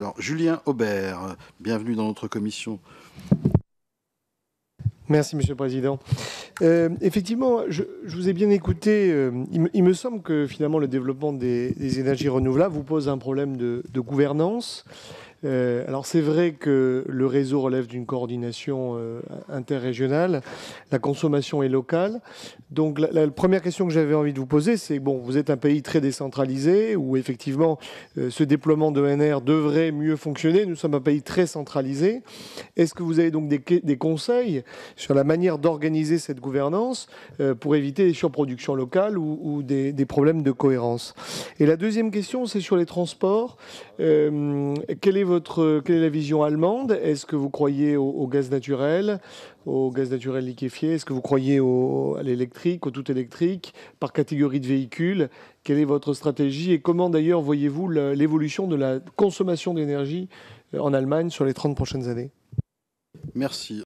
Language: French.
Alors, Julien Aubert, bienvenue dans notre commission. Merci, Monsieur le Président. Euh, effectivement, je, vous ai bien écouté. Euh, il, me, semble que finalement le développement des, énergies renouvelables vous pose un problème de, de gouvernance. Euh, alors c'est vrai que le réseau relève d'une coordination euh, interrégionale, la consommation est locale. Donc la, première question que j'avais envie de vous poser, c'est bon, vous êtes un pays très décentralisé où effectivement euh, ce déploiement de NR devrait mieux fonctionner. Nous sommes un pays très centralisé. Est-ce que vous avez donc des, conseils sur la manière d'organiser cette gouvernance pour éviter les surproductions locales ou, des, problèmes de cohérence? Et la deuxième question, c'est sur les transports. quel est votre quelle est la vision allemande? Est-ce que vous croyez au, gaz naturel, au gaz naturel liquéfié? Est-ce que vous croyez à l'électrique, au tout électrique, par catégorie de véhicules? Quelle est votre stratégie? Et comment d'ailleurs voyez-vous l'évolution de la consommation d'énergie euh, en Allemagne sur les 30 prochaines années? Merci.